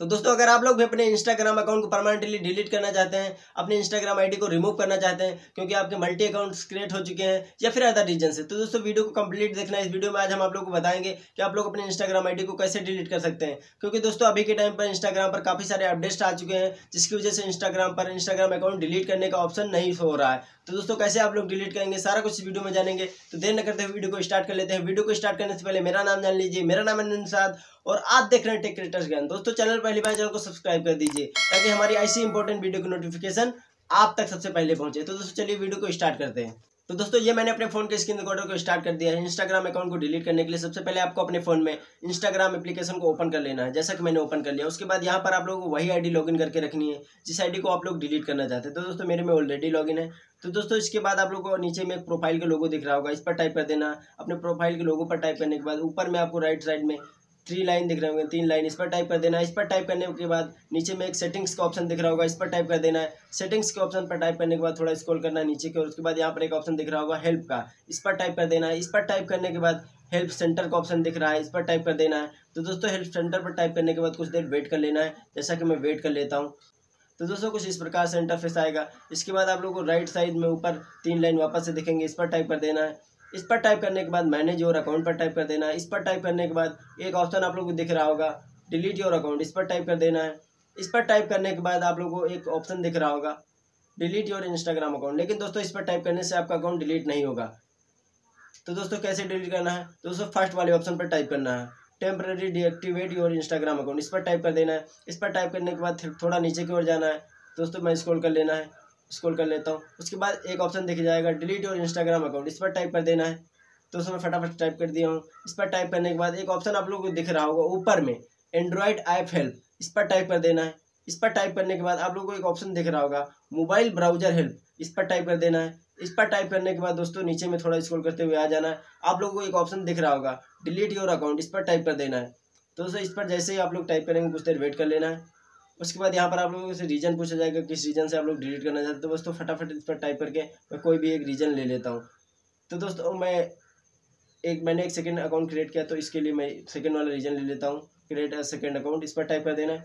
तो दोस्तों, अगर आप लोग भी अपने इंस्टाग्राम अकाउंट को परमानेंटली डिलीट करना चाहते हैं, अपने इंस्टाग्राम आईडी को रिमूव करना चाहते हैं, क्योंकि आपके मल्टी अकाउंट्स क्रिएट हो चुके हैं, या फिर अदर रीजन से तो दोस्तों वीडियो को कंप्लीट देखना इस वीडियो में आज हम आप लोग को बताएँगे कि आप लोग अपने इंस्टाग्राम आई को कैसे डिलीट कर सकते हैं। क्योंकि दोस्तों, अभी के टाइम पर इंस्टाग्राम पर काफ़ी सारे अपडेट्स आ चुके हैं, जिसकी वजह से इंस्टाग्राम पर इंस्टाग्राम अकाउंट डिलीट करने का ऑप्शन नहीं हो रहा है। तो दोस्तों, कैसे आप लोग डिलीट करेंगे, सारा कुछ वीडियो में जानेंगे। तो देर न करते हुए वीडियो को स्टार्ट कर लेते हैं। वीडियो को स्टार्ट करने से पहले मेरा नाम जान लीजिए। मेरा नाम निशाद और आप देख रहे हैं टेक क्रिएटर्स ज्ञान दोस्तों चैनल पहली बार चैनल को सब्सक्राइब कर दीजिए, ताकि हमारी ऐसी इंपॉर्टेंट वीडियो की नोटिफिकेशन आप तक सबसे पहले पहुँचे। तो दोस्तों, चलिए वीडियो को स्टार्ट करते हैं। तो दोस्तों, ये मैंने अपने फ़ोन के स्क्रीन रिकॉर्डर को स्टार्ट कर दिया है। इंस्टाग्राम अकाउंट को डिलीट करने के लिए सबसे पहले आपको अपने फ़ोन में इंस्टाग्राम एप्लीकेशन को ओपन कर लेना है, जैसा कि मैंने ओपन कर लिया। उसके बाद यहाँ पर आप लोगों को वही आईडी लॉगिन करके रखनी है, जिस आईडी को आप लोग डिलीट करना चाहते हैं। तो दोस्तों, मेरे में ऑलरेडी लॉगिन है। तो दोस्तों, इसके बाद आप लोगों को नीचे में एक प्रोफ़ाइल के लोगो दिख रहा होगा। इस पर टाइप कर देना। अपने प्रोफ़ाइल के लोगो पर टाइप करने के बाद ऊपर में आपको राइट साइड में थ्री लाइन दिख रहे होंगे, तीन लाइन इस पर टाइप कर देना है। इस पर टाइप करने के बाद नीचे में एक सेटिंग्स का ऑप्शन दिख रहा होगा, इस पर टाइप कर देना है। सेटिंग्स के ऑप्शन पर टाइप करने के बाद थोड़ा स्क्रॉल करना है नीचे की और उसके बाद यहाँ पर एक ऑप्शन दिख रहा होगा हेल्प का। इस पर टाइप कर देना है। इस पर टाइप करने के बाद हेल्प सेंटर का ऑप्शन दिख रहा है, इस पर टाइप कर देना है। तो दोस्तों हेल्प सेंटर पर टाइप करने के बाद कुछ देर वेट कर लेना है। जैसा कि मैं वेट कर लेता हूँ। तो दोस्तों, कुछ इस प्रकार से इंटरफेस आएगा। इसके बाद आप लोग को राइट साइड में ऊपर तीन लाइन वापस से दिखेंगे, इस पर टाइप कर देना है। इस पर टाइप करने के बाद मैनेज योर अकाउंट पर टाइप कर देना है। इस पर टाइप करने के बाद एक ऑप्शन आप लोग को दिख रहा होगा डिलीट योर अकाउंट इस पर टाइप कर देना है। इस पर टाइप करने के बाद आप लोग को एक ऑप्शन दिख रहा होगा डिलीट योर इंस्टाग्राम अकाउंट लेकिन दोस्तों, इस पर टाइप करने से आपका अकाउंट डिलीट नहीं होगा। तो दोस्तों, कैसे डिलीट करना है? दोस्तों फ़र्स्ट वाले ऑप्शन पर टाइप करना है। Temporary deactivate your Instagram account इस पर टाइप कर देना है। इस पर टाइप करने के बाद थोड़ा नीचे की ओर जाना है। दोस्तों, मैं स्क्रॉल कर लेना है। स्क्रॉल कर लेता हूँ। उसके बाद एक ऑप्शन देखा जाएगा डिलीट और इंस्टाग्राम अकाउंट इस पर टाइप कर देना है। तो उसमें फटाफट टाइप कर दिया हूँ। इस पर टाइप करने के बाद एक ऑप्शन आप लोगों को दिख रहा होगा, ऊपर में एंड्रॉयड ऐप हेल्प इस पर टाइप कर देना है। इस पर टाइप करने के बाद आप लोगों को एक ऑप्शन दिख रहा होगा मोबाइल ब्राउज़र हेल्प इस पर टाइप कर देना है। इस पर टाइप करने के बाद दोस्तों नीचे में थोड़ा स्क्रॉल करते हुए आ जाना है। आप लोगों को एक ऑप्शन दिख रहा होगा डिलीट योर अकाउंट इस पर टाइप कर देना है। तो दोस्तों इस पर जैसे ही आप लोग टाइप करेंगे, कुछ देर वेट कर लेना है। उसके बाद यहाँ पर आप लोगों से रीजन पूछा जाएगा, किस रीजन से आप लोग डिलीट करना चाहते हैं तो दोस्तों फटाफट इस पर टाइप करके मैं कोई भी एक रीजन ले लेता हूँ। तो दोस्तों मैं एक, मैंने एक सेकेंड अकाउंट क्रिएट किया तो इसके लिए मैं सेकेंड वाला रीजन ले लेता हूँ। क्रिएट सेकेंड अकाउंट इस पर टाइप कर देना।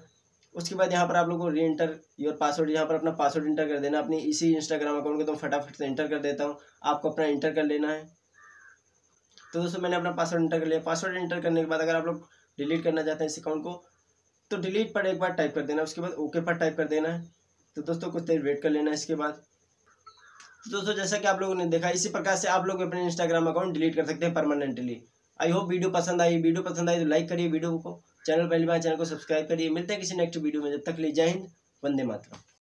उसके बाद यहाँ पर आप लोग को री इंटर योर पासवर्ड यहाँ पर अपना पासवर्ड इंटर कर देना। अपनी इसी इंस्टाग्राम अकाउंट को तो फटाफट से इंटर कर देता हूँ। आपको अपना इंटर कर लेना है। तो दोस्तों, मैंने अपना पासवर्ड इंटर कर लिया। पासवर्ड इंटर करने के बाद अगर आप लोग डिलीट करना चाहते हैं इस अकाउंट को तो डिलीट पर एक बार टाइप कर देना, उसके बाद ओके पर टाइप कर देना है। तो दोस्तों, कुछ देर वेट कर लेना है इसके बाद। तो दोस्तों, जैसा कि आप लोगों ने देखा, इसी प्रकार से आप लोग अपने इंस्टाग्राम अकाउंट डिलीट कर सकते हैं परमानेंटली आई होप वीडियो पसंद आई। वीडियो पसंद आई तो लाइक करिए वीडियो को। चैनल पहली बार चैनल को सब्सक्राइब करिए। मिलते हैं किसी नेक्स्ट वीडियो में। जब तक ले जय हिंद, वंदे मातरम।